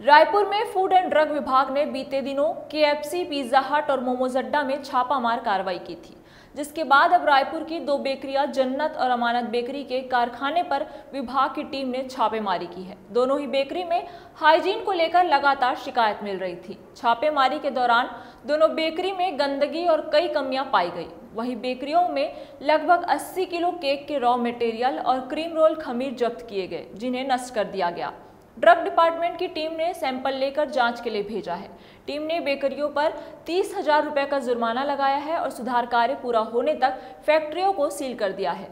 रायपुर में food and drug विभाग ने बीते दिनों केएफसी, पिज्जा हट और मोमोज अड्डा में छापामार कार्रवाई की थी, जिसके बाद अब रायपुर की दो बेकरियाँ जन्नत और अमानत बेकरी के कारखाने पर विभाग की टीम ने छापेमारी की है। दोनों ही बेकरी में हाइजीन को लेकर लगातार शिकायत मिल रही थी। छापेमारी के दौरान दोनों बेकरी में गंदगी और कई कमियाँ पाई गई। वहीं बेकरियों में लगभग 80 किलो केक के रॉ मटेरियल और क्रीम रोल खमीर जब्त किए गए, जिन्हें नष्ट कर दिया गया। ड्रग डिपार्टमेंट की टीम ने सैंपल लेकर जाँच के लिए भेजा है। टीम ने बेकरियों पर तीस हज़ार रुपए का जुर्माना लगाया है और सुधार कार्य पूरा होने तक फैक्ट्रियों को सील कर दिया है।